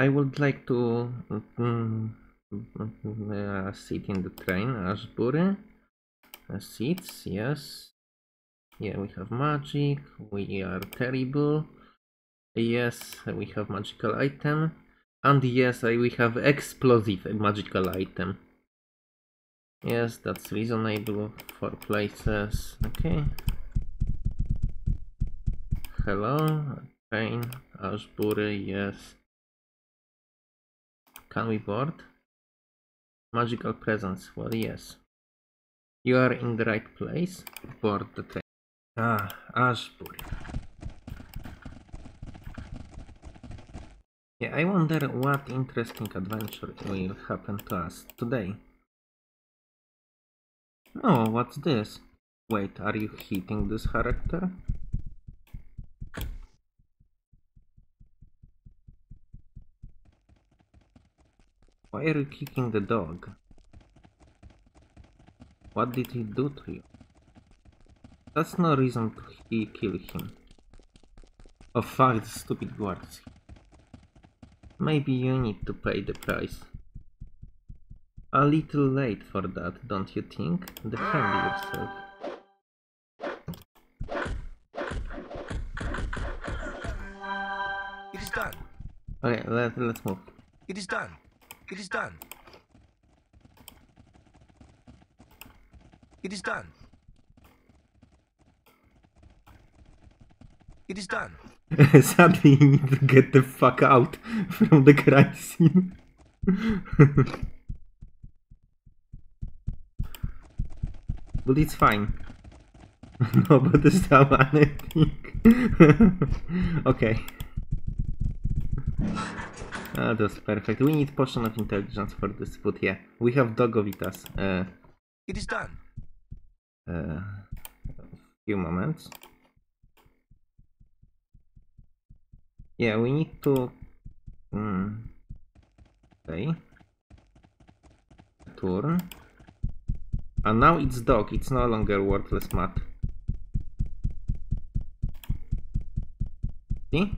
I would like to uh, sit in the train, Ashbury. Uh, seats, yes. Yeah, we have magic. We are terrible. Yes, we have magical item. And yes, I, we have explosive magical item. Yes, that's reasonable for places. Okay. Hello, train, Ashbury, yes. Can we board? Magical presence, well yes. You are in the right place. Board the train. Ah, Ashbury. Yeah, I wonder what interesting adventure will happen to us today. Oh, what's this? Wait, are you hitting this character? Why are you kicking the dog? What did he do to you? That's no reason to he kill him. Oh fuck, the stupid guards. Maybe you need to pay the price. A little late for that, don't you think? Defend yourself. It is done. Okay, let, let's move. It is done. It is done. It is done. It is done. Sadly, you need to get the fuck out from the crime scene. but it's fine. Nobody saw anything. okay. Ah, that's perfect. We need potion of intelligence for this food, yeah. We have Dogovitas. Uh, It is done. uh, few moments. Yeah, we need to. Mm, okay. Turn. And now it's dog. It's no longer worthless mat. See?